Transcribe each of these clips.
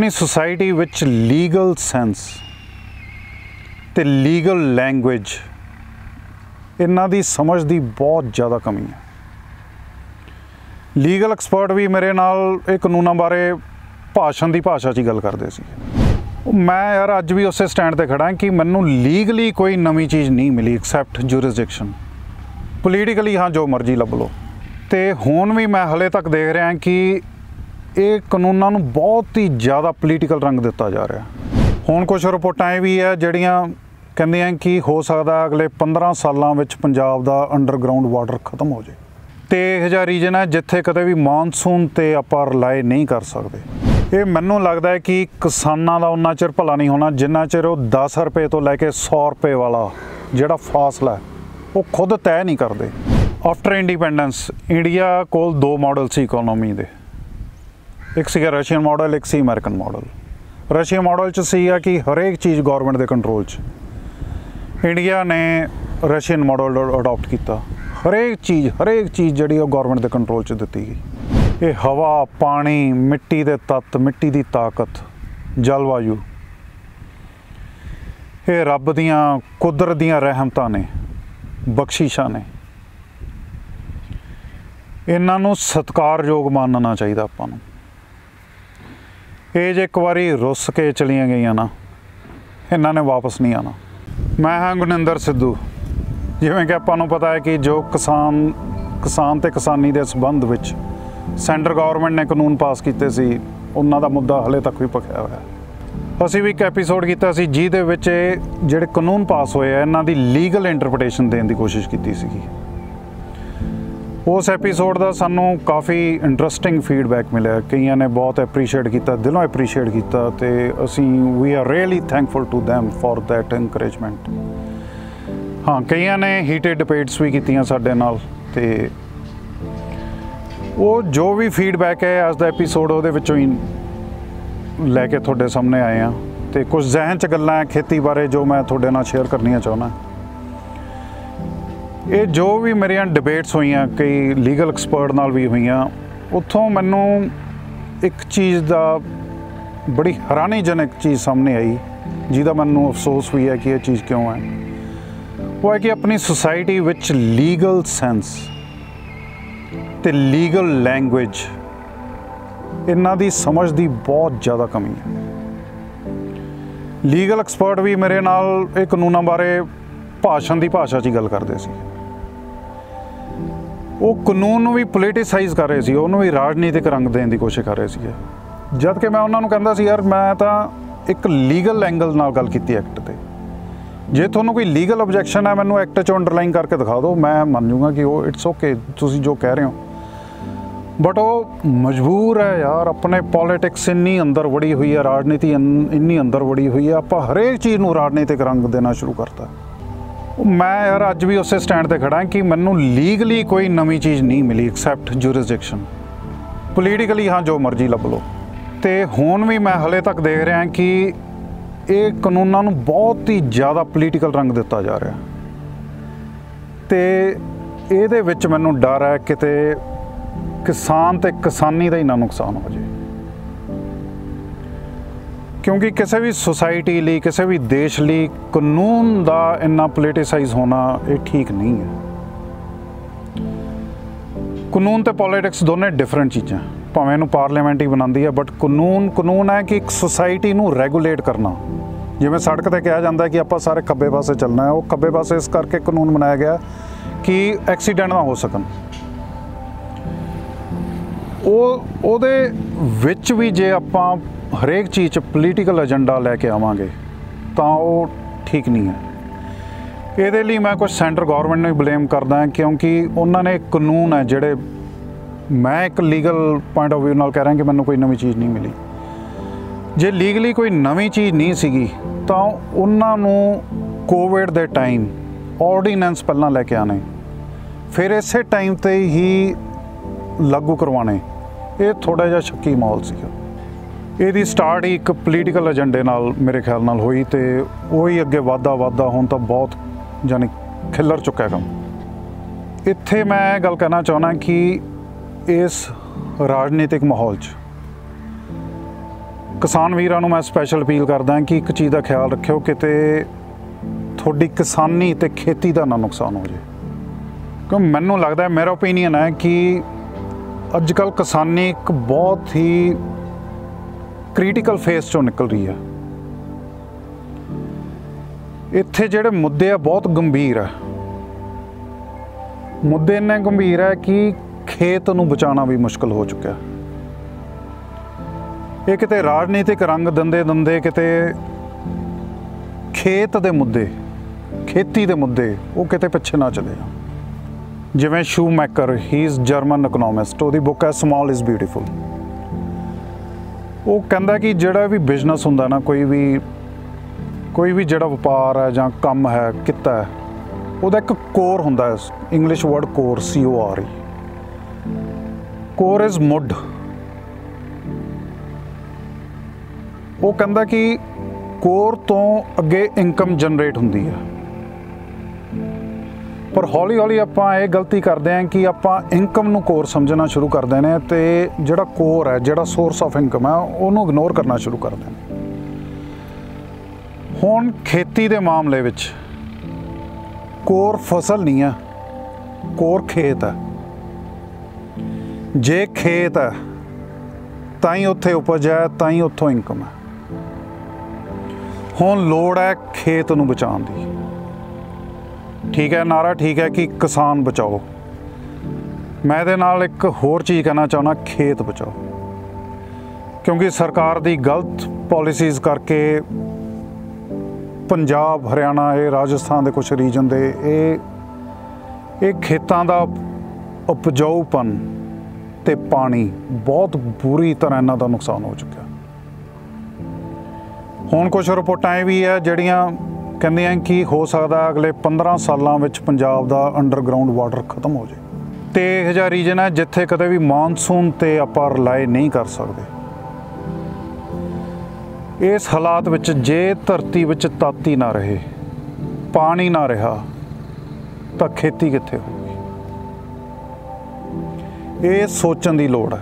ਆਪਣੀ ਸੁਸਾਇਟੀ ਵਿੱਚ legal sense ਤੇ ਲੀਗਲ ਲੈਂਗੁਏਜ ਇਹਨਾਂ ਦੀ ਸਮਝ ਦੀ ਬਹੁਤ ਜ਼ਿਆਦਾ ਕਮੀ ਹੈ। ਲੀਗਲ ਐਕਸਪਰਟ ਵੀ ਮੇਰੇ ਨਾਲ ਇਹ ਕਾਨੂੰਨਾਂ ਬਾਰੇ ਭਾਸ਼ਣ ਦੀ ਭਾਸ਼ਾ 'ਚ ਹੀ ਗੱਲ ਕਰਦੇ ਸੀ। ਉਹ ਮੈਂ ਯਾਰ ਅੱਜ ਵੀ ਉਸੇ ਸਟੈਂਡ ਤੇ ਖੜਾ ਕਿ ਮੈਨੂੰ ਲੀਗਲੀ ਕੋਈ ਨਵੀਂ ਚੀਜ਼ ਨਹੀਂ ਮਿਲੀ ਐਕਸੈਪਟ ਜੁਰਿਸਡਿਕਸ਼ਨ ਪੋਲੀਟੀਕਲੀ ਹਾਂ, ਜੋ ਮਰਜ਼ੀ ਲੱਭ ਲਓ। ਤੇ ਹੁਣ ਵੀ ਮੈਂ ਹਲੇ ਤੱਕ ਦੇਖ ਰਿਹਾ ਕਿ ਇਹ ਕਾਨੂੰਨਾਂ ਨੂੰ ਬਹੁਤ ਹੀ ਜ਼ਿਆਦਾ ਪੋਲੀਟੀਕਲ ਰੰਗ ਦਿੱਤਾ ਜਾ ਰਿਹਾ ਹੁਣ ਕੁਝ ਰਿਪੋਰਟਾਂ ਇਹ ਵੀ ਹੈ, ਜਿਹੜੀਆਂ ਕਹਿੰਦੀਆਂ ਕਿ ਹੋ ਸਕਦਾ ਅਗਲੇ 15 ਸਾਲਾਂ ਵਿੱਚ ਪੰਜਾਬ ਦਾ ਅੰਡਰਗਰਾਉਂਡ ਵਾਟਰ ਖਤਮ ਹੋ ਜਾਏ। ਤੇ ਇਹ ਜਿਹਾ ਰੀਜਨ ਹੈ ਜਿੱਥੇ ਕਦੇ ਵੀ ਮੌਨਸੂਨ ਤੇ ਆਪਾਂ ਰਿਲਾਈ ਨਹੀਂ ਕਰ ਸਕਦੇ। ਇਹ ਮੈਨੂੰ ਲੱਗਦਾ ਹੈ ਕਿ ਕਿਸਾਨਾਂ ਦਾ ਉਨਾ ਚਿਰ ਭਲਾ ਨਹੀਂ ਹੋਣਾ, ਜਿੰਨਾ ਚਿਰ ਉਹ 10 ਰੁਪਏ ਤੋਂ ਲੈ ਕੇ 100 ਰੁਪਏ ਵਾਲਾ ਜਿਹੜਾ ਫਾਸਲਾ ਉਹ ਖੁਦ ਤੈਅ ਨਹੀਂ ਕਰਦੇ। ਆਫਟਰ ਇੰਡੀਪੈਂਡੈਂਸ ਇੰਡੀਆ ਕੋਲ ਦੋ ਮਾਡਲ ਸੀ ਇਕਨੋਮੀ ਦੇ। ਇੱਕ ਸੀਗਾ ਰਸ਼ੀਅਨ ਮਾਡਲ, ਇੱਕ ਸੀ ਅਮਰੀਕਨ ਮਾਡਲ। ਰਸ਼ੀਅਨ ਮਾਡਲ ਚ ਸੀਗਾ ਕਿ ਹਰੇਕ ਚੀਜ਼ ਗਵਰਨਮੈਂਟ ਦੇ ਕੰਟਰੋਲ 'ਚ। ਇੰਡੀਆ ਨੇ ਰਸ਼ੀਅਨ ਮਾਡਲ ਅਡਾਪਟ ਕੀਤਾ। ਹਰੇਕ ਚੀਜ਼ ਹਰੇਕ ਚੀਜ਼ ਜਿਹੜੀ ਉਹ ਗਵਰਨਮੈਂਟ ਦੇ ਕੰਟਰੋਲ 'ਚ ਦਿੱਤੀ ਗਈ। ਇਹ ਹਵਾ, ਪਾਣੀ, ਮਿੱਟੀ ਦੇ ਤੱਤ, ਮਿੱਟੀ ਦੀ ਤਾਕਤ, ਜਲਵਾਯੂ। ਇਹ ਰੱਬ ਦੀਆਂ ਕੁਦਰਤ ਦੀਆਂ ਰਹਿਮਤਾਂ ਨੇ, ਬਖਸ਼ਿਸ਼ਾਂ ਨੇ। ਇਹਨਾਂ ਨੂੰ ਸਤਿਕਾਰਯੋਗ ਮੰਨਣਾ ਚਾਹੀਦਾ ਆਪਾਂ ਨੂੰ। ਇਹ ਜੇ ਇੱਕ ਵਾਰੀ ਰੁੱਸ ਕੇ ਚਲੀਆਂ ਗਈਆਂ ਨਾ, ਇਹਨਾਂ ਨੇ ਵਾਪਸ ਨਹੀਂ ਆਣਾ ਮੈਂ ਹਾਂ ਗੁਨਿੰਦਰ ਸਿੱਧੂ। ਜਿਵੇਂ ਕਿ ਆਪਾਂ ਨੂੰ ਪਤਾ ਹੈ ਕਿ ਜੋ ਕਿਸਾਨ ਕਿਸਾਨ ਤੇ ਕਿਸਾਨੀ ਦੇ ਸਬੰਧ ਵਿੱਚ ਸੈਂਟਰ ਗਵਰਨਮੈਂਟ ਨੇ ਕਾਨੂੰਨ ਪਾਸ ਕੀਤੇ ਸੀ, ਉਹਨਾਂ ਦਾ ਮੁੱਦਾ ਹਲੇ ਤੱਕ ਵੀ ਭਖਿਆ ਹੋਇਆ। ਅਸੀਂ ਵੀ ਇੱਕ ਐਪੀਸੋਡ ਕੀਤਾ ਸੀ, ਜਿਹਦੇ ਵਿੱਚ ਇਹ ਜਿਹੜੇ ਕਾਨੂੰਨ ਪਾਸ ਹੋਏ ਆ, ਇਹਨਾਂ ਦੀ ਲੀਗਲ ਇੰਟਰਪ੍ਰੀਟੇਸ਼ਨ ਦੇਣ ਦੀ ਕੋਸ਼ਿਸ਼ ਕੀਤੀ ਸੀਗੀ। ਉਸ ਐਪੀਸੋਡ ਦਾ ਸਾਨੂੰ ਕਾਫੀ ਇੰਟਰਸਟਿੰਗ ਫੀਡਬੈਕ ਮਿਲਿਆ। ਕਈਆਂ ਨੇ ਬਹੁਤ ਐਪਰੀਸ਼ੀਏਟ ਕੀਤਾ, ਦਿਲੋਂ ਐਪਰੀਸ਼ੀਏਟ ਕੀਤਾ ਤੇ ਅਸੀਂ we are really thankful to them for that encouragement ਹਾਂ, ਕਈਆਂ ਨੇ ਹੀਟਡ ਡਿਬੇਟਸ ਵੀ ਕੀਤੀਆਂ ਸਾਡੇ ਨਾਲ ਤੇ ਉਹ ਜੋ ਵੀ ਫੀਡਬੈਕ ਹੈ ਅੱਜ ਦਾ ਐਪੀਸੋਡ ਉਹਦੇ ਵਿੱਚੋਂ ਹੀ ਲੈ ਕੇ ਤੁਹਾਡੇ ਸਾਹਮਣੇ ਆਏ ਆ ਤੇ ਕੁਝ ਜ਼ਿਹਨ ਚ ਗੱਲਾਂ ਹੈ, ਖੇਤੀ ਬਾਰੇ ਜੋ ਮੈਂ ਤੁਹਾਡੇ ਨਾਲ ਸ਼ੇਅਰ ਕਰਨੀਆਂ ਚਾਹੁੰਦਾ। ਇਹ ਜੋ ਵੀ ਮੇਰੀਆਂ ਡਿਬੇਟਸ ਹੋਈਆਂ, ਕਈ ਲੀਗਲ ਐਕਸਪਰਟ ਨਾਲ ਵੀ ਹੋਈਆਂ, ਉੱਥੋਂ ਮੈਨੂੰ ਇੱਕ ਚੀਜ਼ ਦਾ ਬੜੀ ਹੈਰਾਨੀਜਨਕ ਚੀਜ਼ ਸਾਹਮਣੇ ਆਈ, ਜਿਹਦਾ ਮੈਨੂੰ ਅਫਸੋਸ ਵੀ ਹੈ ਕਿ ਇਹ ਚੀਜ਼ ਕਿਉਂ ਹੈ। ਉਹ ਹੈ ਕਿ ਆਪਣੀ ਸੁਸਾਇਟੀ ਵਿੱਚ ਲੀਗਲ ਸੈਂਸ ਤੇ ਲੀਗਲ ਲੈਂਗੁਏਜ ਇਹਨਾਂ ਦੀ ਸਮਝ ਦੀ ਬਹੁਤ ਜ਼ਿਆਦਾ ਕਮੀ ਹੈ। ਲੀਗਲ ਐਕਸਪਰਟ ਵੀ ਮੇਰੇ ਨਾਲ ਇਹ ਕਾਨੂੰਨਾਂ ਬਾਰੇ ਭਾਸ਼ਣ ਦੀ ਭਾਸ਼ਾ 'ਚ ਹੀ ਗੱਲ ਕਰਦੇ ਸੀ। ਉਹ ਕਾਨੂੰਨ ਨੂੰ ਵੀ ਪੋਲੀਟੀਸਾਈਜ਼ ਕਰ ਰਹੇ ਸੀ, ਉਹਨੂੰ ਵੀ ਰਾਜਨੀਤਿਕ ਰੰਗ ਦੇਣ ਦੀ ਕੋਸ਼ਿਸ਼ ਕਰ ਰਹੇ ਸੀਗੇ। ਜਦ ਕਿ ਮੈਂ ਉਹਨਾਂ ਨੂੰ ਕਹਿੰਦਾ ਸੀ, ਯਾਰ, ਮੈਂ ਤਾਂ ਇੱਕ ਲੀਗਲ ਐਂਗਲ ਨਾਲ ਗੱਲ ਕੀਤੀ ਐਕਟ ਤੇ। ਜੇ ਤੁਹਾਨੂੰ ਕੋਈ ਲੀਗਲ ਆਬਜੈਕਸ਼ਨ ਹੈ, ਮੈਨੂੰ ਐਕਟ 'ਚ ਅੰਡਰਲਾਈਨ ਕਰਕੇ ਦਿਖਾ ਦਿਓ, ਮੈਂ ਮੰਨ ਜੂਗਾ ਕਿ ਉਹ ਇਟਸ ਓਕੇ ਤੁਸੀਂ ਜੋ ਕਹਿ ਰਹੇ ਹੋ। ਬਟ ਉਹ ਮਜਬੂਰ ਹੈ, ਯਾਰ, ਆਪਣੇ ਪੋਲਿਟਿਕਸ ਇੰਨੀ ਅੰਦਰ ਵੜੀ ਹੋਈ ਹੈ, ਰਾਜਨੀਤੀ ਇੰਨੀ ਅੰਦਰ ਵੜੀ ਹੋਈ ਹੈ, ਆਪਾਂ ਹਰੇਕ ਚੀਜ਼ ਨੂੰ ਰਾਜਨੀਤਿਕ ਰੰਗ ਦੇਣਾ ਸ਼ੁਰੂ ਕਰਤਾ ਮੈਂ ਯਾਰ ਅੱਜ ਵੀ ਉਸੇ ਸਟੈਂਡ ਤੇ ਖੜਾ ਕਿ ਮੈਨੂੰ ਲੀਗਲੀ ਕੋਈ ਨਵੀਂ ਚੀਜ਼ ਨਹੀਂ ਮਿਲੀ ਐਕਸੈਪਟ ਜੁਰਿਸਡਿਕਸ਼ਨ ਪੋਲੀਟੀਕਲੀ ਹਾਂ, ਜੋ ਮਰਜ਼ੀ ਲੱਭ ਲਓ। ਤੇ ਹੁਣ ਵੀ ਮੈਂ ਹਲੇ ਤੱਕ ਦੇਖ ਰਿਹਾ ਕਿ ਇਹ ਕਾਨੂੰਨਾਂ ਨੂੰ ਬਹੁਤ ਹੀ ਜ਼ਿਆਦਾ ਪੋਲੀਟੀਕਲ ਰੰਗ ਦਿੱਤਾ ਜਾ ਰਿਹਾ। ਤੇ ਇਹਦੇ ਵਿੱਚ ਮੈਨੂੰ ਡਰ ਹੈ ਕਿਤੇ ਕਿਸਾਨ ਤੇ ਕਿਸਾਨੀ ਦਾ ਹੀ ਨਾ ਨੁਕਸਾਨ ਹੋ ਜਾਵੇ ਕਿਉਂਕਿ ਕਿਸੇ ਵੀ ਸੁਸਾਇਟੀ ਲਈ, ਕਿਸੇ ਵੀ ਦੇਸ਼ ਲਈ ਕਾਨੂੰਨ ਦਾ ਇੰਨਾ ਪੋਲੀਟੀਸਾਈਜ਼ ਹੋਣਾ ਇਹ ਠੀਕ ਨਹੀਂ ਹੈ। ਕਾਨੂੰਨ ਤੇ ਪੋਲਿਟਿਕਸ ਦੋਨੇ ਡਿਫਰੈਂਟ ਚੀਜ਼ਾਂ। ਭਾਵੇਂ ਇਹਨੂੰ ਪਾਰਲੀਮੈਂਟ ਹੀ ਬਣਾਉਂਦੀ ਹੈ ਬਟ ਕਾਨੂੰਨ ਕਾਨੂੰਨ ਹੈ ਕਿ ਇੱਕ ਸੁਸਾਇਟੀ ਨੂੰ ਰੈਗੂਲੇਟ ਕਰਨਾ। ਜਿਵੇਂ ਸੜਕ ਤੇ ਕਿਹਾ ਜਾਂਦਾ ਕਿ ਆਪਾਂ ਸਾਰੇ ਖੱਬੇ ਪਾਸੇ ਚੱਲਣਾ ਹੈ, ਉਹ ਖੱਬੇ ਪਾਸੇ ਇਸ ਕਰਕੇ ਕਾਨੂੰਨ ਬਣਾਇਆ ਗਿਆ ਕਿ ਐਕਸੀਡੈਂਟ ਨਾ ਹੋ ਸਕਣ। ਉਹ, ਉਹਦੇ ਵਿੱਚ ਵੀ ਜੇ ਆਪਾਂ ਹਰੇਕ ਚੀਜ਼ 'ਚ ਪੋਲੀਟੀਕਲ ਏਜੰਡਾ ਲੈ ਕੇ ਆਵਾਂਗੇ, ਤਾਂ ਉਹ ਠੀਕ ਨਹੀਂ ਹੈ। ਇਹਦੇ ਲਈ ਮੈਂ ਕੁਝ ਸੈਂਟਰ ਗਵਰਨਮੈਂਟ ਨੂੰ ਬਲੇਮ ਕਰਦਾ ਕਿਉਂਕਿ ਉਹਨਾਂ ਨੇ ਕਾਨੂੰਨ ਹੈ ਜਿਹੜੇ ਮੈਂ ਇੱਕ ਲੀਗਲ ਪੁਆਇੰਟ ਆਫ View ਨਾਲ ਕਹਿ ਰਿਹਾ ਕਿ ਮੈਨੂੰ ਕੋਈ ਨਵੀਂ ਚੀਜ਼ ਨਹੀਂ ਮਿਲੀ। ਜੇ ਲੀਗਲੀ ਕੋਈ ਨਵੀਂ ਚੀਜ਼ ਨਹੀਂ ਸੀਗੀ, ਤਾਂ ਉਹਨਾਂ ਨੂੰ ਕੋਵਿਡ ਦੇ ਟਾਈਮ ਆਰਡੀਨੈਂਸ ਪਹਿਲਾਂ ਲੈ ਕੇ ਆਣੇ ਫਿਰ ਇਸੇ ਟਾਈਮ ਤੇ ਹੀ ਲਾਗੂ ਕਰਵਾਣੇ ਇਹ ਥੋੜਾ ਜਿਹਾ ਸ਼ੱਕੀ ਮਾਹੌਲ ਸੀਗਾ। ਇਹਦੀ ਸਟਾਰਟ ਹੀ ਇੱਕ ਪੋਲੀਟੀਕਲ ਏਜੰਡੇ ਨਾਲ ਮੇਰੇ ਖਿਆਲ ਨਾਲ ਹੋਈ ਤੇ ਉਹੀ ਅੱਗੇ ਵਾਧਾ ਵਾਧਾ ਹੁਣ ਤਾਂ ਬਹੁਤ ਜਾਨੀ ਖਿੱਲਰ ਚੁੱਕਾ ਹੈ ਕੰਮ। ਇੱਥੇ ਮੈਂ ਇਹ ਗੱਲ ਕਹਿਣਾ ਚਾਹੁੰਦਾ ਕਿ ਇਸ ਰਾਜਨੀਤਿਕ ਮਾਹੌਲ 'ਚ ਕਿਸਾਨ ਵੀਰਾਂ ਨੂੰ ਮੈਂ ਸਪੈਸ਼ਲ ਅਪੀਲ ਕਰਦਾ ਕਿ ਇੱਕ ਚੀਜ਼ ਦਾ ਖਿਆਲ ਰੱਖਿਓ ਕਿਤੇ ਤੁਹਾਡੀ ਕਿਸਾਨੀ ਤੇ ਖੇਤੀ ਦਾ ਨਾ ਨੁਕਸਾਨ ਹੋ ਜਾਵੇ ਕਿਉਂ ਮੈਨੂੰ ਲੱਗਦਾ ਹੈ, ਮੇਰਾ ਓਪੀਨੀਅਨ ਹੈ ਕਿ ਅੱਜ ਕੱਲ ਕਿਸਾਨੀ ਇੱਕ ਬਹੁਤ ਹੀ ਕ੍ਰਿਟੀਕਲ ਫੇਸ ਚੋਂ ਨਿਕਲ ਰਹੀ ਹੈ ਇੱਥੇ ਜਿਹੜੇ ਮੁੱਦੇ ਆ ਬਹੁਤ ਗੰਭੀਰ ਆ। ਮੁੱਦੇ ਇੰਨੇ ਗੰਭੀਰ ਹੈ ਕਿ ਖੇਤ ਨੂੰ ਬਚਾਉਣਾ ਵੀ ਮੁਸ਼ਕਲ ਹੋ ਚੁੱਕਿਆ। ਇਹ ਕਿਤੇ ਰਾਜਨੀਤਿਕ ਰੰਗ ਦੰਦੇ ਦੰਦੇ, ਕਿਤੇ ਖੇਤ ਦੇ ਮੁੱਦੇ, ਖੇਤੀ ਦੇ ਮੁੱਦੇ, ਉਹ ਕਿਤੇ ਪਿੱਛੇ ਨਾ ਚਲੇ ਜਾਣ। ਜਿਵੇਂ Schumacher he is German economist ਉਹਦੀ ਬੁੱਕ ਹੈ ਸਮਾਲ ਇਜ਼ ਬਿਊਟੀਫੁਲ ਉਹ ਕਹਿੰਦਾ ਕਿ ਜਿਹੜਾ ਵੀ ਬਿਜ਼ਨਸ ਹੁੰਦਾ ਨਾ, ਕੋਈ ਵੀ ਕੋਈ ਵੀ ਜਿਹੜਾ ਵਪਾਰ ਹੈ ਜਾਂ ਕੰਮ ਹੈ, ਕਿੱਤਾ ਹੈ, ਉਹਦਾ ਇੱਕ ਕੋਰ ਹੁੰਦਾ ਹੈ। English word core C O R E core is ਮੁੱਢ ਉਹ ਕਹਿੰਦਾ ਕਿ ਕੋਰ ਤੋਂ ਅੱਗੇ ਇਨਕਮ ਜਨਰੇਟ ਹੁੰਦੀ ਹੈ। ਪਰ ਹੌਲੀ ਹੌਲੀ ਆਪਾਂ ਇਹ ਗਲਤੀ ਕਰਦੇ ਹਾਂ ਕਿ ਆਪਾਂ ਇਨਕਮ ਨੂੰ ਕੋਰ ਸਮਝਣਾ ਸ਼ੁਰੂ ਕਰਦੇ ਨੇ ਤੇ ਜਿਹੜਾ ਕੋਰ ਹੈ, ਜਿਹੜਾ ਸੋਰਸ ਆਫ ਇਨਕਮ ਹੈ, ਉਹਨੂੰ ਇਗਨੋਰ ਕਰਨਾ ਸ਼ੁਰੂ ਕਰਦੇ ਨੇ। ਹੁਣ ਖੇਤੀ ਦੇ ਮਾਮਲੇ ਵਿੱਚ ਕੋਰ ਫਸਲ ਨਹੀਂ ਹੈ ਕੋਰ ਖੇਤ ਹੈ। ਜੇ ਖੇਤ ਹੈ, ਤਾਂ ਹੀ ਉੱਥੇ ਉਪਜ ਹੈ, ਤਾਂ ਹੀ ਉੱਥੋਂ ਇਨਕਮ ਹੈ। ਹੁਣ ਲੋੜ ਹੈ ਖੇਤ ਨੂੰ ਬਚਾਉਣ ਦੀ। ਠੀਕ ਹੈ, ਨਾਰਾ ਠੀਕ ਹੈ ਕਿ ਕਿਸਾਨ ਬਚਾਓ। ਮੈਂ ਇਹਦੇ ਨਾਲ ਇੱਕ ਹੋਰ ਚੀਜ਼ ਕਹਿਣਾ ਚਾਹੁੰਦਾ, ਖੇਤ ਬਚਾਓ। ਕਿਉਂਕਿ ਸਰਕਾਰ ਦੀ ਗਲਤ ਪਾਲਿਸੀਜ਼ ਕਰਕੇ ਪੰਜਾਬ, ਹਰਿਆਣਾ, ਇਹ ਰਾਜਸਥਾਨ ਦੇ ਕੁਝ ਰੀਜਨ ਦੇ ਇਹ ਇਹ ਖੇਤਾਂ ਦਾ ਉਪਜਾਊਪਨ ਤੇ ਪਾਣੀ ਬਹੁਤ ਬੁਰੀ ਤਰ੍ਹਾਂ ਇਹਨਾਂ ਦਾ ਨੁਕਸਾਨ ਹੋ ਚੁੱਕਿਆ। ਹੁਣ ਕੁਝ ਰਿਪੋਰਟਾਂ ਇਹ ਵੀ ਹੈ, ਜਿਹੜੀਆਂ ਕਹਿੰਦੇ ਕਹਿੰਦੀਆਂ ਕਿ ਹੋ ਸਕਦਾ ਅਗਲੇ 15 ਸਾਲਾਂ ਵਿੱਚ ਪੰਜਾਬ ਦਾ ਅੰਡਰਗਰਾਉਂਡ ਵਾਟਰ ਖਤਮ ਹੋ ਜਾਏ ਤੇ ਇਹ ਜਿਹਾ ਰੀਜਨ ਹੈ ਜਿੱਥੇ ਕਦੇ ਵੀ ਮੌਨਸੂਨ ਤੇ ਆਪਾਂ ਰਿਲਾਈ ਨਹੀਂ ਕਰ ਸਕਦੇ। ਇਸ ਹਾਲਾਤ ਵਿੱਚ ਜੇ ਧਰਤੀ ਵਿੱਚ ਤਾਤੀ ਨਾ ਰਹੇ, ਪਾਣੀ ਨਾ ਰਿਹਾ, ਤਾਂ ਖੇਤੀ ਕਿੱਥੇ ਹੋਊਗੀ? ਇਹ ਸੋਚਣ ਦੀ ਲੋੜ ਹੈ।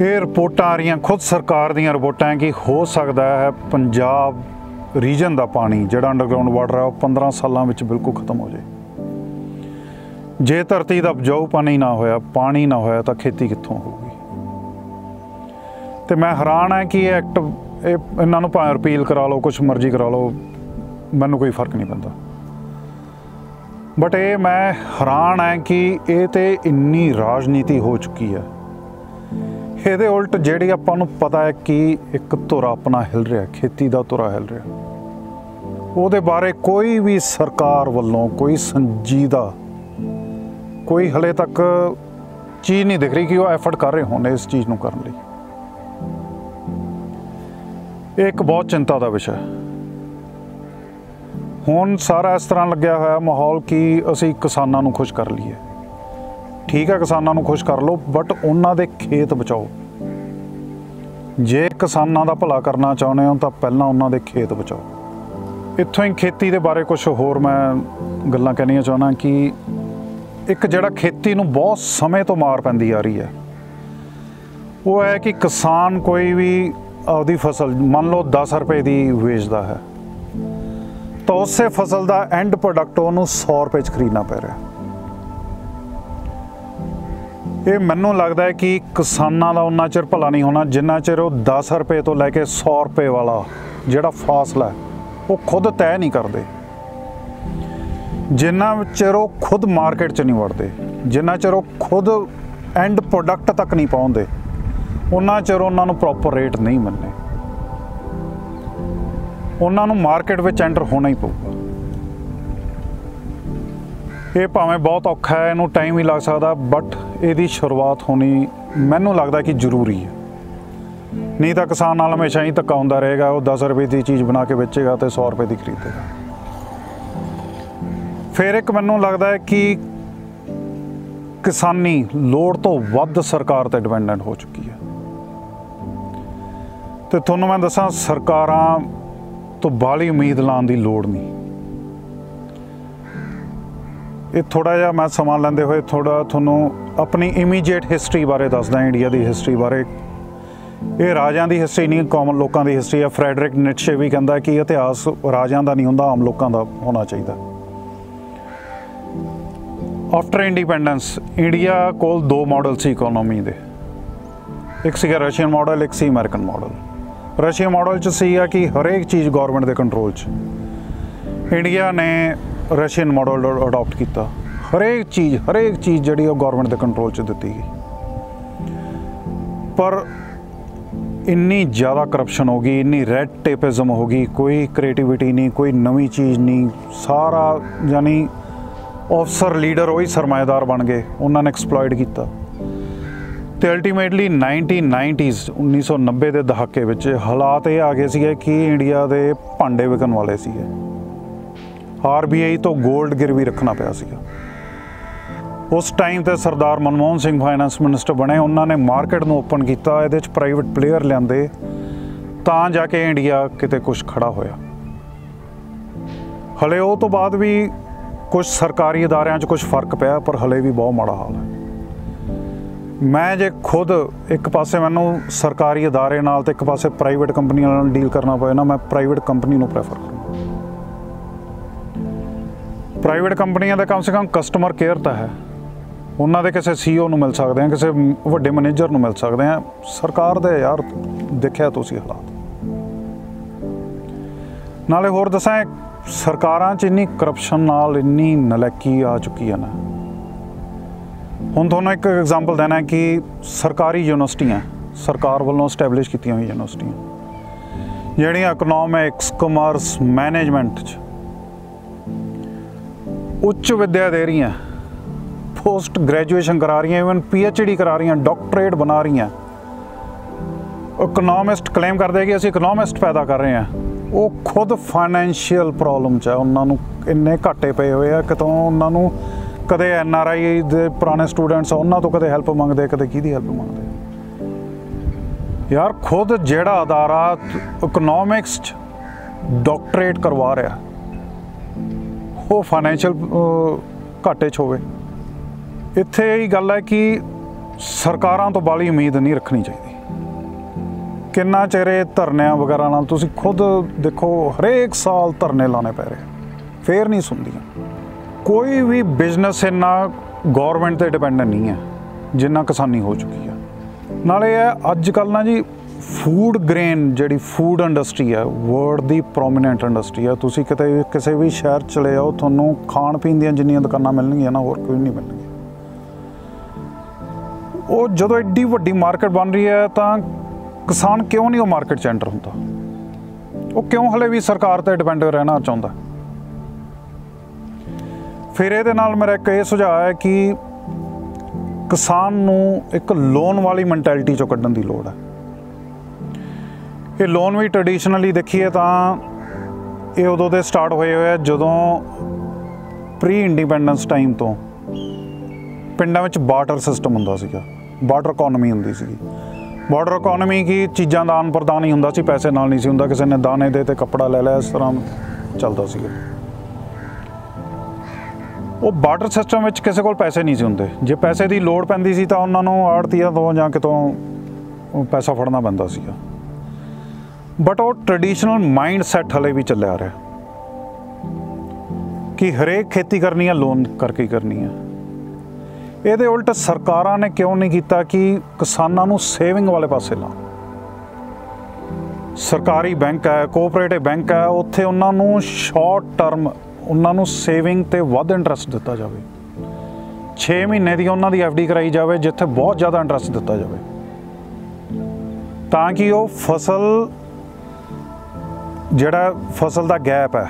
ਇਹ ਰਿਪੋਰਟਾਂ ਆ ਰਹੀਆਂ, ਖੁਦ ਸਰਕਾਰ ਦੀਆਂ ਰਿਪੋਰਟਾਂ ਹੈ ਕਿ ਹੋ ਸਕਦਾ ਹੈ ਪੰਜਾਬ ਰੀਜਨ ਦਾ ਪਾਣੀ ਜਿਹੜਾ ਅੰਡਰਗਰਾਉਂਡ ਵਾਟਰ ਹੈ ਉਹ 15 ਸਾਲਾਂ ਵਿੱਚ ਬਿਲਕੁਲ ਖਤਮ ਹੋ ਜਾਏ। ਜੇ ਧਰਤੀ ਦਾ ਉਪਜਾਊ ਪਾਣੀ ਨਾ ਹੋਇਆ, ਪਾਣੀ ਨਾ ਹੋਇਆ, ਤਾਂ ਖੇਤੀ ਕਿੱਥੋਂ ਹੋਊਗੀ? ਤੇ ਮੈਂ ਹੈਰਾਨ ਹੈ ਕਿ ਇਹ ਐਕਟ ਇਹ ਇਹਨਾਂ ਨੂੰ ਭਾਵੇਂ ਅਪੀਲ ਕਰਾ ਲਓ ਕੁਝ ਮਰਜ਼ੀ ਕਰਾ ਲਓ, ਮੈਨੂੰ ਕੋਈ ਫ਼ਰਕ ਨਹੀਂ ਪੈਂਦਾ। ਬਟ ਇਹ ਮੈਂ ਹੈਰਾਨ ਹੈ ਕਿ ਇਹ ਤੇ ਇੰਨੀ ਰਾਜਨੀਤੀ ਹੋ ਚੁੱਕੀ ਹੈ। ਇਹਦੇ ਉਲਟ ਜਿਹੜੀ ਆਪਾਂ ਨੂੰ ਪਤਾ ਹੈ ਕਿ ਇੱਕ ਧੁਰਾ ਆਪਣਾ ਹਿਲ ਰਿਹਾ, ਖੇਤੀ ਦਾ ਧੁਰਾ ਹਿਲ ਰਿਹਾ। ਉਹਦੇ ਬਾਰੇ ਕੋਈ ਵੀ ਸਰਕਾਰ ਵੱਲੋਂ ਕੋਈ ਸੰਜੀਦਾ, ਕੋਈ ਹਲੇ ਤੱਕ ਚੀਜ਼ ਨਹੀਂ ਦਿਖ ਰਹੀ ਕਿ ਉਹ ਐਫਰਟ ਕਰ ਰਹੇ ਹੋਣ ਇਸ ਚੀਜ਼ ਨੂੰ ਕਰਨ ਲਈ। ਇਹ ਇੱਕ ਬਹੁਤ ਚਿੰਤਾ ਦਾ ਵਿਸ਼ਾ ਹੈ। ਹੁਣ ਸਾਰਾ ਇਸ ਤਰ੍ਹਾਂ ਲੱਗਿਆ ਹੋਇਆ ਮਾਹੌਲ ਕਿ ਅਸੀਂ ਕਿਸਾਨਾਂ ਨੂੰ ਖੁਸ਼ ਕਰ ਲਈਏ। ਠੀਕ ਹੈ, ਕਿਸਾਨਾਂ ਨੂੰ ਖੁਸ਼ ਕਰ ਲਓ ਬਟ ਉਹਨਾਂ ਦੇ ਖੇਤ ਬਚਾਓ। ਜੇ ਕਿਸਾਨਾਂ ਦਾ ਭਲਾ ਕਰਨਾ ਚਾਹੁੰਦੇ ਹੋ ਤਾਂ ਪਹਿਲਾਂ ਉਹਨਾਂ ਦੇ ਖੇਤ ਬਚਾਓ। ਇੱਥੋਂ ਹੀ ਖੇਤੀ ਦੇ ਬਾਰੇ ਕੁਝ ਹੋਰ ਮੈਂ ਗੱਲਾਂ ਕਹਿਣੀਆਂ ਚਾਹੁੰਦਾ ਕਿ ਇੱਕ ਜਿਹੜਾ ਖੇਤੀ ਨੂੰ ਬਹੁਤ ਸਮੇਂ ਤੋਂ ਮਾਰ ਪੈਂਦੀ ਆ ਰਹੀ ਹੈ, ਉਹ ਹੈ ਕਿ ਕਿਸਾਨ ਕੋਈ ਵੀ ਆਪਦੀ ਫਸਲ, ਮੰਨ ਲਓ 10 ਰੁਪਏ ਦੀ ਵੇਚਦਾ ਹੈ, ਤਾਂ ਉਸੇ ਫਸਲ ਦਾ ਐਂਡ ਪ੍ਰੋਡਕਟ ਉਹਨੂੰ 100 ਰੁਪਏ ਚ ਖਰੀਦਣਾ ਪੈ ਰਿਹਾ ਇਹ ਮੈਨੂੰ ਲੱਗਦਾ ਹੈ ਕਿ ਕਿਸਾਨਾਂ ਦਾ ਉਨਾ ਚਿਰ ਭਲਾ ਨਹੀਂ ਹੋਣਾ, ਜਿੰਨਾ ਚਿਰ ਉਹ 10 ਰੁਪਏ ਤੋਂ ਲੈ ਕੇ 100 ਰੁਪਏ ਵਾਲਾ ਜਿਹੜਾ ਫਾਸਲਾ ਹੈ ਉਹ ਖੁਦ ਤੈਅ ਨਹੀਂ ਕਰਦੇ। ਜਿੰਨਾ ਚਿਰ ਉਹ ਖੁਦ ਮਾਰਕੀਟ 'ਚ ਨਹੀਂ ਵੜਦੇ, ਜਿੰਨਾ ਚਿਰ ਉਹ ਖੁਦ ਐਂਡ ਪ੍ਰੋਡਕਟ ਤੱਕ ਨਹੀਂ ਪਹੁੰਚਦੇ, ਉਹਨਾਂ ਚਿਰ ਉਹਨਾਂ ਨੂੰ ਪ੍ਰੋਪਰ ਰੇਟ ਨਹੀਂ ਮਿਲਨੇ ਉਹਨਾਂ ਨੂੰ ਮਾਰਕੀਟ ਵਿੱਚ ਐਂਟਰ ਹੋਣਾ ਹੀ ਪਊਗਾ। ਇਹ ਭਾਵੇਂ ਬਹੁਤ ਔਖਾ ਹੈ, ਇਹਨੂੰ ਟਾਈਮ ਹੀ ਲੱਗ ਸਕਦਾ ਬਟ ਇਹਦੀ ਸ਼ੁਰੂਆਤ ਹੋਣੀ ਮੈਨੂੰ ਲੱਗਦਾ ਕਿ ਜ਼ਰੂਰੀ ਹੈ। ਨਹੀਂ ਤਾਂ ਕਿਸਾਨ ਨਾਲ ਹਮੇਸ਼ਾ ਹੀ ਧੱਕਾ ਹੁੰਦਾ ਰਹੇਗਾ, ਉਹ 10 ਰੁਪਏ ਦੀ ਚੀਜ਼ ਬਣਾ ਕੇ ਵੇਚੇਗਾ ਤੇ 100 ਰੁਪਏ ਦੀ ਖਰੀਦੇਗਾ। ਫਿਰ ਇੱਕ ਮੈਨੂੰ ਲੱਗਦਾ ਹੈ ਕਿ ਕਿਸਾਨੀ ਲੋੜ ਤੋਂ ਵੱਧ ਸਰਕਾਰ ਤੇ ਡਿਪੈਂਡੈਂਟ ਹੋ ਚੁੱਕੀ ਹੈ। ਤੇ ਤੁਹਾਨੂੰ ਮੈਂ ਦੱਸਾਂ, ਸਰਕਾਰਾਂ ਤੋਂ ਬਾਹਲੀ ਉਮੀਦ ਲਾਉਣ ਦੀ ਲੋੜ ਨਹੀਂ। ਇਹ ਥੋੜਾ ਜਿਹਾ ਮੈਂ ਸਮਾਂ ਲੈਂਦੇ ਹੋਏ ਥੋੜਾ ਤੁਹਾਨੂੰ ਆਪਣੀ ਇਮੀਡੀਏਟ ਹਿਸਟਰੀ ਬਾਰੇ ਦੱਸਦਾ, ਇੰਡੀਆ ਦੀ ਹਿਸਟਰੀ ਬਾਰੇ। ਇਹ ਰਾਜਿਆਂ ਦੀ ਹਿਸਟਰੀ ਨਹੀਂ ਕਾਮਨ ਲੋਕਾਂ ਦੀ ਹਿਸਟਰੀ ਹੈ। ਫਰੈਡਰਿਕ ਨਿਟਸ਼ੇ ਵੀ ਕਹਿੰਦਾ ਕਿ ਇਤਿਹਾਸ ਰਾਜਿਆਂ ਦਾ ਨਹੀਂ ਹੁੰਦਾ, ਆਮ ਲੋਕਾਂ ਦਾ ਹੋਣਾ ਚਾਹੀਦਾ। ਆਫਟਰ ਇੰਡੀਪੈਂਡੈਂਸ ਇੰਡੀਆ ਕੋਲ ਦੋ ਮਾਡਲ ਸੀ ਇਕਨੋਮੀ ਦੇ। ਇੱਕ ਸੀਗਾ ਰਸ਼ੀਅਨ ਮਾਡਲ ਇੱਕ ਸੀ ਅਮਰੀਕਨ ਮਾਡਲ ਰਸ਼ੀਅਨ ਮਾਡਲ ਚ ਸੀਗਾ ਕਿ ਹਰੇਕ ਚੀਜ਼ ਗਵਰਨਮੈਂਟ ਦੇ ਕੰਟਰੋਲ 'ਚ। ਇੰਡੀਆ ਨੇ ਰਸ਼ੀਅਨ ਮਾਡਲ ਅਡਾਪਟ ਕੀਤਾ। ਹਰੇਕ ਚੀਜ਼ ਹਰੇਕ ਚੀਜ਼ ਜਿਹੜੀ ਉਹ ਗਵਰਨਮੈਂਟ ਦੇ ਕੰਟਰੋਲ 'ਚ ਦਿੱਤੀ ਗਈ। ਪਰ ਇੰਨੀ ਜ਼ਿਆਦਾ ਕਰਪਸ਼ਨ ਹੋ ਗਈ, ਇੰਨੀ ਰੈੱਡ ਟੇਪਿਜ਼ਮ ਹੋ ਗਈ, ਕੋਈ ਕ੍ਰੀਏਟੀਵਿਟੀ ਨਹੀਂ, ਕੋਈ ਨਵੀਂ ਚੀਜ਼ ਨਹੀਂ, ਸਾਰਾ ਯਾਨੀ ਅਫਸਰ ਲੀਡਰ ਉਹੀ ਸਰਮਾਇਦਾਰ ਬਣ ਗਏ, ਉਹਨਾਂ ਨੇ ਐਕਸਪਲੋਇਟ ਕੀਤਾ। ਤੇ ਅਲਟੀਮੇਟਲੀ 1990s 1990 ਦੇ ਦਹਾਕੇ ਵਿੱਚ ਹਾਲਾਤ ਇਹ ਆ ਗਏ ਸੀਗੇ ਕਿ ਇੰਡੀਆ ਦੇ ਭਾਂਡੇ ਵਿਕਣ ਵਾਲੇ ਸੀਗੇ। ਆਰਬੀਆਈ ਤੋਂ 골ਡ ਗਿਰਵੀ ਰੱਖਣਾ ਪਿਆ ਸੀਗਾ। ਉਸ ਟਾਈਮ ਤੇ ਸਰਦਾਰ ਮਨਮੋਹਨ ਸਿੰਘ ਫਾਈਨੈਂਸ ਮਿਨਿਸਟਰ ਬਣੇ। ਉਹਨਾਂ ਨੇ ਮਾਰਕੀਟ ਨੂੰ ਓਪਨ ਕੀਤਾ, ਇਹਦੇ ਵਿੱਚ ਪ੍ਰਾਈਵੇਟ ਪਲੇਅਰ ਲਿਆਂਦੇ। ਤਾਂ ਜਾ ਕੇ ਇੰਡੀਆ ਕਿਤੇ ਕੁਝ ਖੜਾ ਹੋਇਆ। ਹਲੇ ਉਹ ਤੋਂ ਬਾਅਦ ਵੀ ਕੁਝ ਸਰਕਾਰੀ ਅਦਾਰਿਆਂ 'ਚ ਕੁਝ ਫ਼ਰਕ ਪਿਆ, ਪਰ ਹਲੇ ਵੀ ਬਹੁਤ ਮਾੜਾ ਹਾਲ ਹੈ। ਮੈਂ ਜੇ ਖੁਦ ਇੱਕ ਪਾਸੇ ਮੈਨੂੰ ਸਰਕਾਰੀ ਅਦਾਰੇ ਨਾਲ ਤੇ ਇੱਕ ਪਾਸੇ ਪ੍ਰਾਈਵੇਟ ਕੰਪਨੀਆਂ ਨਾਲ ਡੀਲ ਕਰਨਾ ਪਏ ਨਾ, ਮੈਂ ਪ੍ਰਾਈਵੇਟ ਕੰਪਨੀ ਨੂੰ ਪ੍ਰੈਫਰ ਕਰੂੰਗਾ। ਪ੍ਰਾਈਵੇਟ ਕੰਪਨੀਆਂ ਦਾ ਕਮ ਸੇ ਕਮ ਕਸਟਮਰ ਕੇਅਰ ਤਾਂ ਹੈ। ਉਹਨਾਂ ਦੇ ਕਿਸੇ ਸੀਈਓ ਨੂੰ ਮਿਲ ਸਕਦੇ ਆ ਕਿਸੇ ਵੱਡੇ ਮੈਨੇਜਰ ਨੂੰ ਮਿਲ ਸਕਦੇ ਆ ਸਰਕਾਰ ਦੇ ਯਾਰ, ਦੇਖਿਆ ਤੁਸੀਂ ਹਾਲਾਤ। ਨਾਲੇ ਹੋਰ ਦੱਸਾਂ, ਸਰਕਾਰਾਂ 'ਚ ਇੰਨੀ ਕਰਪਸ਼ਨ ਨਾਲ ਇੰਨੀ ਨਲੈਕੀ ਆ ਚੁੱਕੀ ਹੈ ਨਾ। ਹੁਣ ਤੁਹਾਨੂੰ ਇੱਕ ਐਗਜ਼ਾਮਪਲ ਦੇਣਾ ਕਿ ਸਰਕਾਰੀ ਯੂਨੀਵਰਸਿਟੀਆਂ, ਸਰਕਾਰ ਵੱਲੋਂ ਸਟੈਬਲਿਸ਼ ਕੀਤੀਆਂ ਹੋਈਆਂ ਯੂਨੀਵਰਸਿਟੀਆਂ, ਜਿਹੜੀਆਂ ਇਕਨੋਮਿਕਸ ਕਮਰਸ ਮੈਨੇਜਮੈਂਟ 'ਚ ਉੱਚ ਵਿੱਦਿਆ ਦੇ ਰਹੀਆਂ। ਪੋਸਟ ਗ੍ਰੈਜੂਏਸ਼ਨ ਕਰਾ ਰਹੀਆਂ ਇਵਨ ਡੀ ਕਰਾ ਰਹੀਆਂ, ਡਾਕਟਰੇਟ ਬਣਾ ਰਹੀਆਂ। ਇਕਨੋਮਿਸਟ ਕਲੇਮ ਕਰਦੇ ਕਿ ਅਸੀਂ ਇਕਨੋਮਿਸਟ ਪੈਦਾ ਕਰ ਰਹੇ ਹਾਂ। ਉਹ ਖੁਦ ਫਾਈਨੈਂਸ਼ੀਅਲ ਪ੍ਰੋਬਲਮ ਚ ਆ। ਉਹਨਾਂ ਨੂੰ ਇੰਨੇ ਘਾਟੇ ਪਏ ਹੋਏ ਆ, ਕਿਤੋਂ ਉਹਨਾਂ ਨੂੰ ਕਦੇ ਐਨ ਆਰ ਆਈ ਦੇ ਪੁਰਾਣੇ ਸਟੂਡੈਂਟਸ ਆ, ਉਹਨਾਂ ਤੋਂ ਕਦੇ ਹੈਲਪ ਮੰਗਦੇ, ਕਦੇ ਕਿਹਦੀ ਹੈਲਪ ਮੰਗਦੇ? ਯਾਰ, ਖੁਦ ਜਿਹੜਾ ਅਦਾਰਾ ਇਕਨੋਮਿਕਸ ਚ ਡਾਕਟਰੇਟ ਕਰਵਾ ਰਿਹਾ, ਉਹ ਫਾਈਨੈਂਸ਼ੀਅਲ ਘਾਟੇ ਚ ਹੋਵੇ। ਇੱਥੇ ਇਹ ਗੱਲ ਹੈ ਕਿ ਸਰਕਾਰਾਂ ਤੋਂ ਬਾਲੀ ਉਮੀਦ ਨਹੀਂ ਰੱਖਣੀ ਚਾਹੀਦੀ। ਕਿੰਨਾ ਚਿਹਰੇ ਧਰਨਿਆਂ ਵਗੈਰਾ ਨਾਲ ਤੁਸੀਂ ਖੁਦ ਦੇਖੋ, ਹਰੇਕ ਸਾਲ ਧਰਨੇ ਲਾਣੇ ਪੈ ਰਹੇ ਫੇਰ ਨਹੀਂ ਸੁਣਦੀਆਂ। ਕੋਈ ਵੀ ਬਿਜ਼ਨਸ ਇੰਨਾ ਗਵਰਨਮੈਂਟ ਤੇ ਡਿਪੈਂਡ ਨਹੀਂ ਹੈ, ਜਿੰਨਾ ਕਿਸਾਨੀ ਹੋ ਚੁੱਕੀ ਹੈ ਨਾਲੇ ਇਹ ਅੱਜ ਕੱਲ ਨਾ ਜੀ ਫੂਡ ਗ੍ਰੇਨ ਜਿਹੜੀ ਫੂਡ ਇੰਡਸਟਰੀ ਹੈ ਵਰਲਡ ਦੀ ਪ੍ਰੋਮਿਨੈਂਟ ਇੰਡਸਟਰੀ ਹੈ ਤੁਸੀਂ ਕਿਤੇ ਕਿਸੇ ਵੀ ਸ਼ਹਿਰ ਚਲੇ ਜਾਓ ਤੁਹਾਨੂੰ ਖਾਣ ਪੀਣ ਦੀਆਂ ਜਿੰਨੀਆਂ ਦੁਕਾਨਾਂ ਮਿਲਣਗੀਆਂ ਨਾ, ਹੋਰ ਕੋਈ ਨਹੀਂ ਮਿਲਣਗੀਆਂ। ਉਹ ਜਦੋਂ ਐਡੀ ਵੱਡੀ ਮਾਰਕੀਟ ਬਣ ਰਹੀ ਹੈ ਤਾਂ ਕਿਸਾਨ ਕਿਉਂ ਨਹੀਂ ਉਹ ਮਾਰਕੀਟ 'ਚ ਐਂਟਰ ਹੁੰਦਾ? ਉਹ ਕਿਉਂ ਹਲੇ ਵੀ ਸਰਕਾਰ ਤੇ ਡਿਪੈਂਡ ਰਹਿਣਾ ਚਾਹੁੰਦਾ? ਫਿਰ ਇਹਦੇ ਨਾਲ ਮੇਰਾ ਇੱਕ ਇਹ ਸੁਝਾਅ ਹੈ ਕਿ ਕਿਸਾਨ ਨੂੰ ਇੱਕ ਲੋਨ ਵਾਲੀ ਮੈਂਟੈਲਿਟੀ ਚੋਂ ਕੱਢਣ ਦੀ ਲੋੜ ਹੈ। ਇਹ ਲੋਨ ਵੀ ਟ੍ਰੈਡੀਸ਼ਨਲੀ ਦੇਖੀਏ ਤਾਂ ਇਹ ਉਦੋਂ ਦੇ ਸਟਾਰਟ ਹੋਏ ਹੋਏ ਆ ਜਦੋਂ ਪ੍ਰੀ ਇੰਡੀਪੈਂਡੈਂਸ ਟਾਈਮ ਤੋਂ ਪਿੰਡਾਂ ਵਿੱਚ ਬਾਰਟਰ ਸਿਸਟਮ ਹੁੰਦਾ ਸੀਗਾ। ਬਾਰਟਰ ਇਕਨੋਮੀ ਹੁੰਦੀ ਸੀਗੀ। ਬਾਰਡਰ ਇਕਨੋਮੀ ਕੀ ਚੀਜ਼ਾਂ ਦਾ ਆਨ ਪ੍ਰਦਾਨ ਹੀ ਹੁੰਦਾ ਸੀ, ਪੈਸੇ ਨਾਲ ਨਹੀਂ ਸੀ ਹੁੰਦਾ, ਕਿਸੇ ਨੇ ਦਾਣੇ ਦੇ ਤੇ ਕੱਪੜਾ ਲੈ ਲਿਆ, ਇਸ ਤਰ੍ਹਾਂ ਚੱਲਦਾ ਸੀਗਾ। ਉਹ ਬਾਰਡਰ ਸਿਸਟਮ ਵਿੱਚ ਕਿਸੇ ਕੋਲ ਪੈਸੇ ਨਹੀਂ ਸੀ ਹੁੰਦੇ। ਜੇ ਪੈਸੇ ਦੀ ਲੋੜ ਪੈਂਦੀ ਸੀ ਤਾਂ ਉਹਨਾਂ ਨੂੰ ਆੜਤੀਆਂ ਤੋਂ ਜਾਂ ਕਿਤੋਂ ਪੈਸਾ ਫੜਨਾ ਪੈਂਦਾ ਸੀਗਾ। ਬਟ ਉਹ ਟ੍ਰੈਡੀਸ਼ਨਲ ਮਾਈਂਡ ਸੈਟ ਹਲੇ ਵੀ ਚੱਲਿਆ ਰਿਹਾ। ਕਿ ਹਰੇਕ ਖੇਤੀ ਕਰਨੀ ਹੈ ਲੋਨ ਕਰਕੇ ਹੀ ਕਰਨੀ ਹੈ ਇਹਦੇ ਉਲਟ ਸਰਕਾਰਾਂ ਨੇ ਕਿਉਂ ਨਹੀਂ ਕੀਤਾ ਕਿ ਕਿਸਾਨਾਂ ਨੂੰ ਸੇਵਿੰਗ ਵਾਲੇ ਪਾਸੇ ਲਾ? ਸਰਕਾਰੀ ਬੈਂਕ ਹੈ ਕੋਆਪਰੇਟਿਵ ਬੈਂਕ ਹੈ, ਉੱਥੇ ਉਹਨਾਂ ਨੂੰ ਸ਼ਾਰਟ ਟਰਮ ਉਹਨਾਂ ਨੂੰ ਸੇਵਿੰਗ ਤੇ ਵੱਧ ਇੰਟਰਸਟ ਦਿੱਤਾ ਜਾਵੇ। 6 ਮਹੀਨੇ ਦੀ ਉਹਨਾਂ ਦੀ ਡੀ ਕਰਾਈ ਜਾਵੇ, ਜਿੱਥੇ ਬਹੁਤ ਜ਼ਿਆਦਾ ਇੰਟਰਸਟ ਦਿੱਤਾ ਜਾਵੇ। ਤਾਂ ਕਿ ਉਹ ਫਸਲ, ਜਿਹੜਾ ਫਸਲ ਦਾ ਗੈਪ ਹੈ,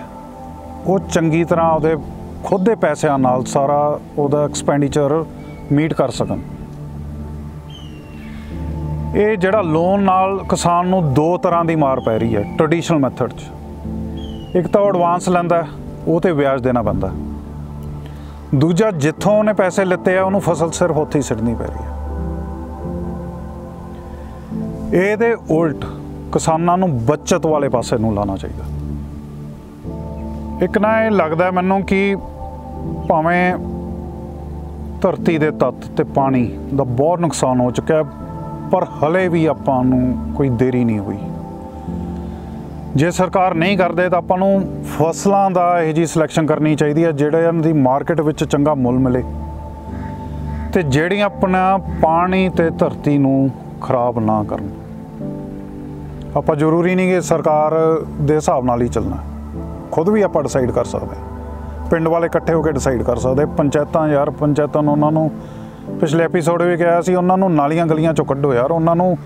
ਉਹ ਚੰਗੀ ਤਰ੍ਹਾਂ ਉਹਦੇ ਖੁਦ ਦੇ ਪੈਸਿਆਂ ਨਾਲ ਸਾਰਾ ਉਹਦਾ ਐਕਸਪੈਂਡੀਚਰ ਮੀਟ ਕਰ ਸਕਣ। ਇਹ ਜਿਹੜਾ ਲੋਨ ਨਾਲ ਕਿਸਾਨ ਨੂੰ ਦੋ ਤਰ੍ਹਾਂ ਦੀ ਮਾਰ ਪੈ ਰਹੀ ਹੈ ਟ੍ਰੈਡੀਸ਼ਨਲ ਮੈਥਡ 'ਚ। ਇੱਕ ਤਾਂ ਐਡਵਾਂਸ ਲੈਂਦਾ ਉਹ ਤੇ ਵਿਆਜ ਦੇਣਾ ਪੈਂਦਾ ਦੂਜਾ, ਜਿੱਥੋਂ ਉਹਨੇ ਪੈਸੇ ਲਿੱਤੇ ਆ, ਉਹਨੂੰ ਫਸਲ ਸਿਰਫ ਉੱਥੇ ਹੀ ਸਿੱਟਣੀ ਪੈ ਰਹੀ ਹੈ। ਇਹਦੇ ਉਲਟ ਕਿਸਾਨਾਂ ਨੂੰ ਬਚਤ ਵਾਲੇ ਪਾਸੇ ਨੂੰ ਲਾਣਾ ਚਾਹੀਦਾ। ਇੱਕ ਨਾ ਇਹ ਲੱਗਦਾ ਮੈਨੂੰ ਕਿ ਭਾਵੇਂ ਧਰਤੀ ਦੇ ਤੱਤ ਤੇ ਪਾਣੀ ਦਾ ਬਹੁਤ ਨੁਕਸਾਨ ਹੋ ਚੁੱਕਿਆ ਪਰ ਹਲੇ ਵੀ ਆਪਾਂ ਨੂੰ ਕੋਈ ਦੇਰੀ ਨਹੀਂ ਹੋਈ। ਜੇ ਸਰਕਾਰ ਨਹੀਂ ਕਰਦੇ ਤਾਂ ਆਪਾਂ ਨੂੰ ਫਸਲਾਂ ਦਾ ਇਹ ਜੀ ਸਿਲੈਕਸ਼ਨ ਕਰਨੀ ਚਾਹੀਦੀ ਹੈ, ਜਿਹੜੇ ਇਹਨਾਂ ਦੀ ਮਾਰਕੀਟ ਵਿੱਚ ਚੰਗਾ ਮੁੱਲ ਮਿਲੇ ਤੇ ਜਿਹੜੀਆਂ ਆਪਣਾ ਪਾਣੀ ਤੇ ਧਰਤੀ ਨੂੰ ਖਰਾਬ ਨਾ ਕਰਨ। ਆਪਾਂ ਜ਼ਰੂਰੀ ਨਹੀਂ ਕਿ ਸਰਕਾਰ ਦੇ ਹਿਸਾਬ ਨਾਲ ਹੀ ਚੱਲਣਾ। ਖੁਦ ਵੀ ਆਪਾਂ ਡਿਸਾਈਡ ਕਰ ਸਕਦੇ ਹਾਂ। ਪਿੰਡ ਵਾਲੇ ਇਕੱਠੇ ਹੋ ਕੇ ਡਿਸਾਈਡ ਕਰ ਸਕਦੇ। ਪੰਚਾਇਤਾਂ ਯਾਰ, ਪੰਚਾਇਤਾਂ ਨੂੰ ਉਹਨਾਂ ਨੂੰ ਪਿਛਲੇ ਐਪੀਸੋਡ ਵੀ ਕਿਹਾ ਸੀ, ਉਹਨਾਂ ਨੂੰ ਨਾਲੀਆਂ ਗਲੀਆਂ ਚੋਂ ਕੱਢੋ ਯਾਰ। ਉਹਨਾਂ ਨੂੰ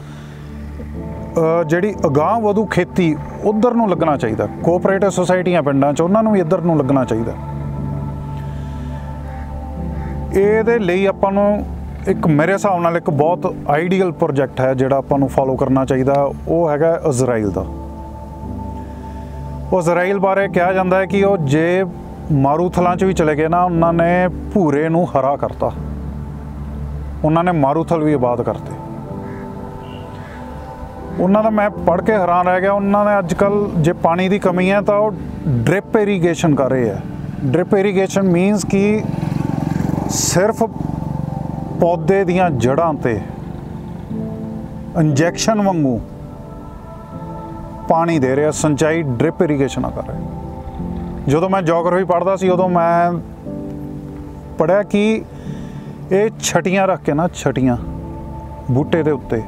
ਜਿਹੜੀ ਅਗਾਂਹ ਵਧੂ ਖੇਤੀ, ਉਧਰ ਨੂੰ ਲੱਗਣਾ ਚਾਹੀਦਾ। ਕੋਆਪਰੇਟਿਵ ਸੁਸਾਇਟੀਆਂ ਪਿੰਡਾਂ 'ਚ, ਉਹਨਾਂ ਨੂੰ ਵੀ ਇੱਧਰ ਨੂੰ ਲੱਗਣਾ ਚਾਹੀਦਾ। ਇਹਦੇ ਲਈ ਆਪਾਂ ਨੂੰ ਇੱਕ ਮੇਰੇ ਹਿਸਾਬ ਨਾਲ ਇੱਕ ਬਹੁਤ ਆਈਡੀਅਲ ਪ੍ਰੋਜੈਕਟ ਹੈ, ਜਿਹੜਾ ਆਪਾਂ ਨੂੰ ਫਾਲੋ ਕਰਨਾ ਚਾਹੀਦਾ। ਉਹ ਹੈਗਾ ਇਜ਼ਰਾਈਲ ਦਾ। ਉਹ ਇਜ਼ਰਾਈਲ ਬਾਰੇ ਕਿਹਾ ਜਾਂਦਾ ਹੈ ਕਿ ਉਹ ਜੇ ਮਾਰੂਥਲਾਂ 'ਚ ਵੀ ਚਲੇ ਗਏ ਨਾ, ਉਹਨਾਂ ਨੇ ਭੂਰੇ ਨੂੰ ਹਰਾ ਕਰਤਾ। ਉਹਨਾਂ ਨੇ ਮਾਰੂਥਲ ਵੀ ਆਬਾਦ ਕਰਤੇ। ਉਹਨਾਂ ਦਾ ਮੈਂ ਪੜ੍ਹ ਕੇ ਹੈਰਾਨ ਰਹਿ ਗਿਆ, ਉਹਨਾਂ ਨੇ ਅੱਜ ਕੱਲ ਜੇ ਪਾਣੀ ਦੀ ਕਮੀ ਹੈ ਤਾਂ ਉਹ ਡ੍ਰਿਪ ਇਰੀਗੇਸ਼ਨ ਕਰ ਰਹੇ ਹੈ ਡ੍ਰਿਪ ਇਰੀਗੇਸ਼ਨ ਮੀਨਸ ਕਿ ਸਿਰਫ ਪੌਦੇ ਦੀਆਂ ਜੜ੍ਹਾਂ ਤੇ ਇੰਜੈਕਸ਼ਨ ਵਾਂਗੂ ਪਾਣੀ ਦੇ ਰਿਹਾ, ਸਿੰਚਾਈ ਡ੍ਰਿਪ ਇਰੀਗੇਸ਼ਨ ਆ ਕਰ ਰਿਹਾ। ਜਦੋਂ ਮੈਂ ਜੀਓਗ੍ਰਾਫੀ ਪੜ੍ਹਦਾ ਸੀ, ਉਦੋਂ ਮੈਂ ਪੜਿਆ ਕਿ ਇਹ ਛਟੀਆਂ ਰੱਖ ਕੇ ਨਾ, ਛਟੀਆਂ ਬੂਟੇ ਦੇ ਉੱਤੇ,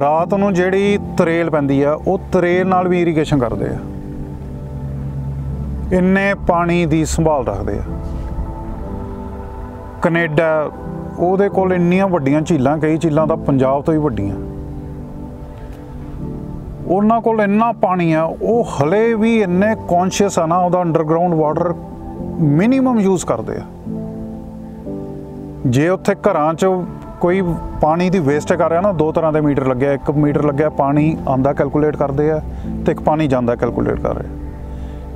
ਰਾਤ ਨੂੰ ਜਿਹੜੀ ਤਰੇਲ ਪੈਂਦੀ ਆ, ਉਹ ਤਰੇਲ ਨਾਲ ਵੀ ਇਰੀਗੇਸ਼ਨ ਕਰਦੇ ਆ। ਇੰਨੇ ਪਾਣੀ ਦੀ ਸੰਭਾਲ ਰੱਖਦੇ ਆ। ਕੈਨੇਡਾ, ਉਹਦੇ ਕੋਲ ਇੰਨੀਆਂ ਵੱਡੀਆਂ ਝੀਲਾਂ, ਕਈ ਝੀਲਾਂ ਤਾਂ ਪੰਜਾਬ ਤੋਂ ਹੀ ਵੱਡੀਆਂ। ਉਹਨਾਂ ਕੋਲ ਇੰਨਾ ਪਾਣੀ ਆ, ਉਹ ਹਲੇ ਵੀ ਇੰਨੇ ਕੌਨਸ਼ੀਅਸ ਆ ਨਾ, ਉਹਦਾ ਅੰਡਰਗਰਾਉਂਡ ਵਾਟਰ ਮਿਨੀਮਮ ਯੂਜ਼ ਕਰਦੇ ਆ। ਜੇ ਉੱਥੇ ਘਰਾਂ 'ਚ ਕੋਈ ਪਾਣੀ ਦੀ ਵੇਸਟ ਕਰ ਰਿਹਾ ਨਾ, ਦੋ ਤਰ੍ਹਾਂ ਦੇ ਮੀਟਰ ਲੱਗਿਆ, ਇੱਕ ਮੀਟਰ ਲੱਗਿਆ ਪਾਣੀ ਆਂਦਾ ਕੈਲਕੂਲੇਟ ਕਰਦੇ ਆ ਤੇ ਇੱਕ ਪਾਣੀ ਜਾਂਦਾ ਕੈਲਕੂਲੇਟ ਕਰ ਰਿਹਾ।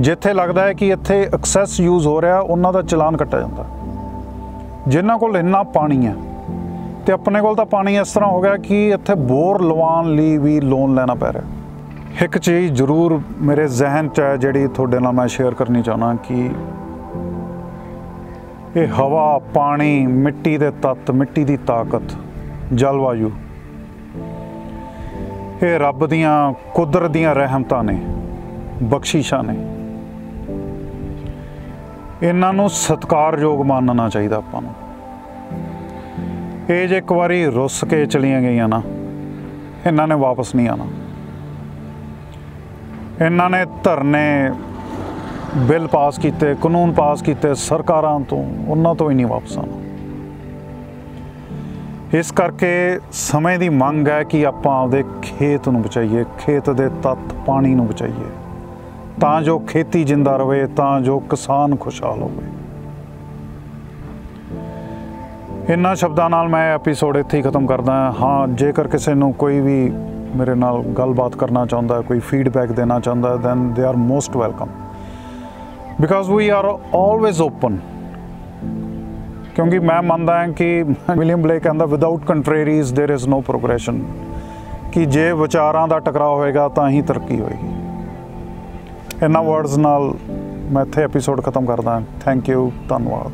ਜਿੱਥੇ ਲੱਗਦਾ ਹੈ ਕਿ ਇੱਥੇ ਐਕਸੈਸ ਯੂਜ਼ ਹੋ ਰਿਹਾ, ਉਹਨਾਂ ਦਾ ਚਲਾਨ ਕੱਟਿਆ ਜਾਂਦਾ। ਜਿਨ੍ਹਾਂ ਕੋਲ ਇੰਨਾ ਪਾਣੀ ਹੈ ਤੇ ਆਪਣੇ ਕੋਲ ਤਾਂ ਪਾਣੀ ਇਸ ਤਰ੍ਹਾਂ ਹੋ ਗਿਆ ਕਿ ਇੱਥੇ ਬੋਰ ਲਵਾਉਣ ਲਈ ਵੀ ਲੋਨ ਲੈਣਾ ਪੈ ਰਿਹਾ। ਇੱਕ ਚੀਜ਼ ਜ਼ਰੂਰ ਮੇਰੇ ਜ਼ਿਹਨ 'ਚ ਹੈ ਜਿਹੜੀ ਤੁਹਾਡੇ ਨਾਲ ਮੈਂ ਸ਼ੇਅਰ ਕਰਨੀ ਚਾਹਣਾ ਕਿ ਇਹ ਹਵਾ, ਪਾਣੀ, ਮਿੱਟੀ ਦੇ ਤੱਤ, ਮਿੱਟੀ ਦੀ ਤਾਕਤ, ਜਲਵਾਯੂ, ਇਹ ਰੱਬ ਦੀਆਂ ਕੁਦਰਤ ਦੀਆਂ ਰਹਿਮਤਾਂ ਨੇ, ਬਖਸ਼ਿਸ਼ਾਂ ਨੇ। ਇਹਨਾਂ ਨੂੰ ਸਤਿਕਾਰਯੋਗ ਮੰਨਣਾ ਚਾਹੀਦਾ ਆਪਾਂ ਨੂੰ। ਇਹ ਜੇ ਇੱਕ ਵਾਰੀ ਰੁੱਸ ਕੇ ਚਲੀਆਂ ਗਈਆਂ ਨਾ, ਇਹਨਾਂ ਨੇ ਵਾਪਸ ਨਹੀਂ ਆਣਾ ਇਹਨਾਂ ਨੇ ਧਰਨੇ ਬਿੱਲ ਪਾਸ ਕੀਤੇ, ਕਾਨੂੰਨ ਪਾਸ ਕੀਤੇ ਸਰਕਾਰਾਂ ਤੋਂ, ਉਹਨਾਂ ਤੋਂ ਹੀ ਨਹੀਂ ਵਾਪਸ ਆਣਾ ਇਸ ਕਰਕੇ ਸਮੇਂ ਦੀ ਮੰਗ ਹੈ ਕਿ ਆਪਾਂ ਆਪਦੇ ਖੇਤ ਨੂੰ ਬਚਾਈਏ, ਖੇਤ ਦੇ ਤੱਤ ਪਾਣੀ ਨੂੰ ਬਚਾਈਏ। ਤਾਂ ਜੋ ਖੇਤੀ ਜਿੰਦਾ ਰਹੇ ਤਾਂ ਜੋ ਕਿਸਾਨ ਖੁਸ਼ਹਾਲ ਹੋਵੇ। ਇਨ੍ਹਾਂ ਸ਼ਬਦਾਂ ਨਾਲ ਮੈਂ ਐਪੀਸੋਡ ਇੱਥੇ ਹੀ ਖਤਮ ਕਰਦਾ ਹਾਂ, ਜੇਕਰ ਕਿਸੇ ਨੂੰ ਕੋਈ ਵੀ ਮੇਰੇ ਨਾਲ ਗੱਲਬਾਤ ਕਰਨਾ ਚਾਹੁੰਦਾ ਹੈ ਕੋਈ ਫੀਡਬੈਕ ਦੇਣਾ ਚਾਹੁੰਦਾ ਹੈ then they are most welcome because we are always open ਕਿਉਂਕਿ ਮੈਂ ਮੰਨਦਾ ਹਾਂ ਕਿ ਵਿਲੀਅਮ ਬਲੇਕ ਕਹਿੰਦਾ without contraries there is no progression ਕਿ ਜੇ ਵਿਚਾਰਾਂ ਦਾ ਟਕਰਾਅ ਹੋਏਗਾ ਤਾਂ ਹੀ ਤਰੱਕੀ ਹੋਏਗੀ ਇਹਨਾਂ ਵਰਡਸ ਨਾਲ ਮੈਂ ਇੱਥੇ ਐਪੀਸੋਡ ਖਤਮ ਕਰਦਾ ਹਾਂ ਥੈਂਕ ਯੂ ਧੰਨਵਾਦ